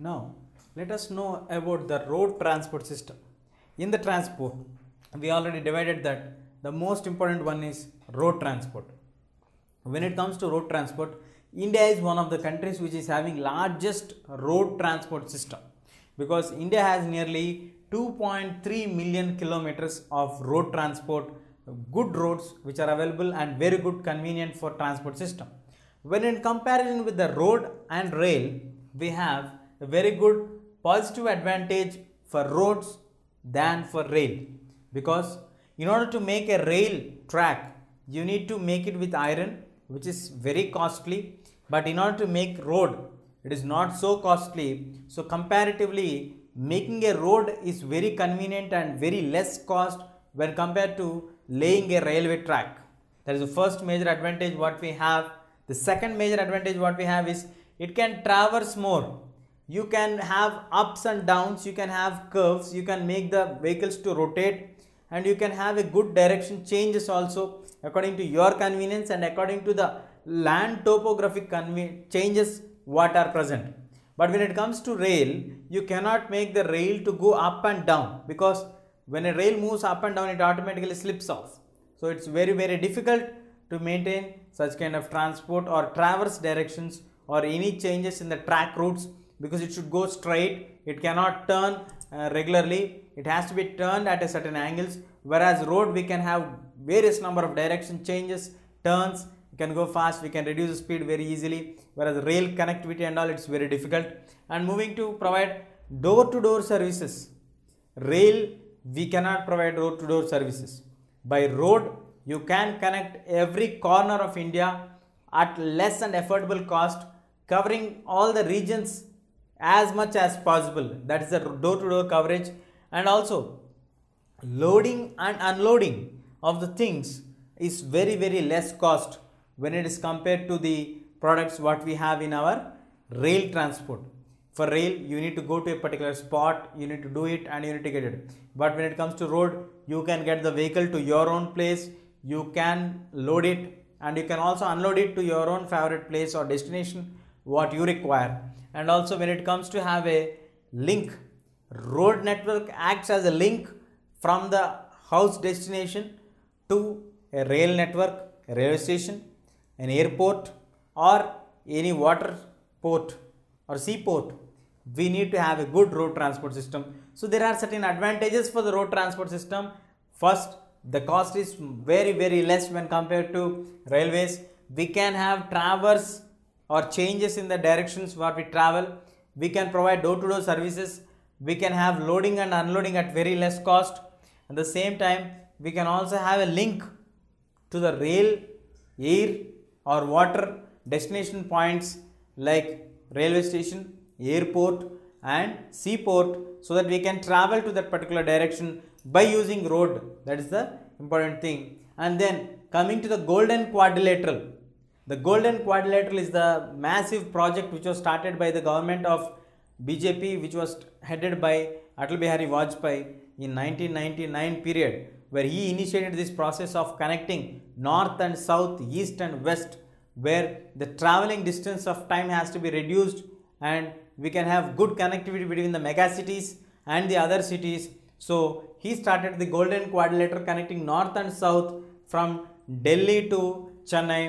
Now, let us know about the road transport system. In the transport, we already divided that the most important one is road transport. When it comes to road transport, India is one of the countries which is having largest road transport system because India has nearly 2.3 million kilometers of road transport, good roads which are available and very good convenient for transport system. When in comparison with the road and rail, we have a very good positive advantage for roads than for rail. Because in order to make a rail track, you need to make it with iron which is very costly. But in order to make road it is not so costly. So comparatively making a road is very convenient and very less cost when compared to laying a railway track. That is the first major advantage what we have. The second major advantage what we have is it can traverse more you can have ups and downs you can have curves you can make the vehicles to rotate and you can have a good direction changes also according to your convenience and according to the land topographic changes what are present. But when it comes to rail you cannot make the rail to go up and down because when a rail moves up and down it automatically slips off. So it's very very difficult to maintain such kind of transport or traverse directions or any changes in the track routes because it should go straight. It cannot turn uh, regularly. It has to be turned at a certain angles. Whereas road we can have various number of direction changes turns. We can go fast. We can reduce the speed very easily. Whereas rail connectivity and all it's very difficult. And moving to provide door to door services. Rail we cannot provide door to door services. By road you can connect every corner of india at less and affordable cost covering all the regions as much as possible. That is the door to door coverage and also loading and unloading of the things is very very less cost when it is compared to the products what we have in our rail transport. For rail you need to go to a particular spot you need to do it and you need to get it. But when it comes to road you can get the vehicle to your own place you can load it and you can also unload it to your own favorite place or destination what you require. And also when it comes to have a link road network acts as a link from the house destination to a rail network a railway station an airport or any water port or seaport. We need to have a good road transport system. So there are certain advantages for the road transport system. First the cost is very very less when compared to railways. We can have traverse or changes in the directions what we travel we can provide door to door services we can have loading and unloading at very less cost. At the same time we can also have a link to the rail air or water destination points like railway station airport and seaport so that we can travel to that particular direction by using road. That is the important thing. And then coming to the golden quadrilateral the golden quadrilateral is the massive project which was started by the government of bjp which was headed by atal bihari vajpayee in 1999 period where he initiated this process of connecting north and south east and west where the traveling distance of time has to be reduced and we can have good connectivity between the mega cities and the other cities. So he started the golden quadrilateral connecting north and south from delhi to chennai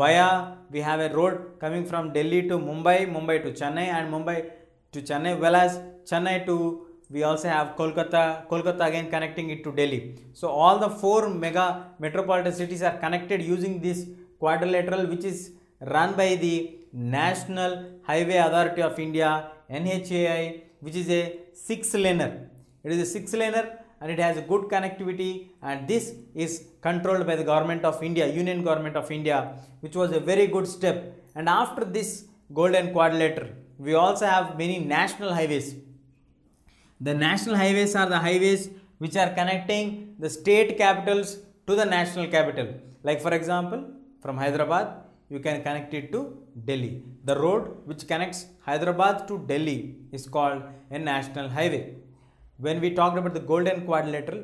via we have a road coming from delhi to mumbai mumbai to chennai and mumbai to chennai well as chennai to we also have kolkata kolkata again connecting it to delhi. So all the four mega metropolitan cities are connected using this quadrilateral which is run by the national highway authority of india nhai which is a six laner it is a six laner and it has a good connectivity. And this is controlled by the government of india union government of india which was a very good step. And after this golden quadrilateral we also have many national highways. The national highways are the highways which are connecting the state capitals to the national capital. Like for example from hyderabad you can connect it to delhi. The road which connects hyderabad to delhi is called a national highway when we talked about the golden quadrilateral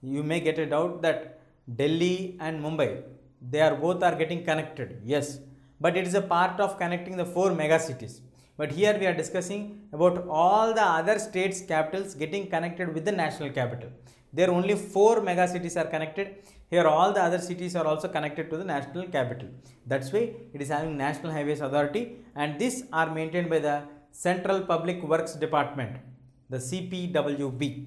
you may get a doubt that delhi and mumbai they are both are getting connected yes but it is a part of connecting the four mega cities But here we are discussing about all the other states capitals getting connected with the national capital. There only four mega cities are connected. Here all the other cities are also connected to the national capital. That's why it is having National Highways Authority and these are maintained by the Central Public Works Department, the CPWB.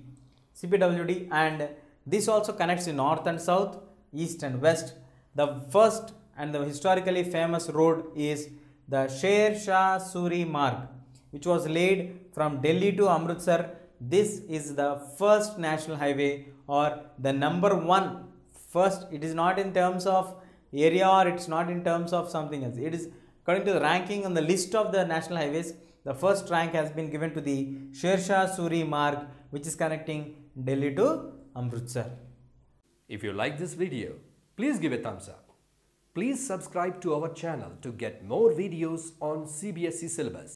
CPWD and this also connects the north and south, east and west. The first and the historically famous road is the Sher Shah Suri Marg which was laid from Delhi to Amritsar. This is the first national highway or the number one first it is not in terms of area or it's not in terms of something else. It is according to the ranking on the list of the national highways the first rank has been given to the Sher Shah Suri Marg which is connecting Delhi to Amritsar. If you like this video, please give a thumbs up. Please subscribe to our channel to get more videos on CBSE syllabus.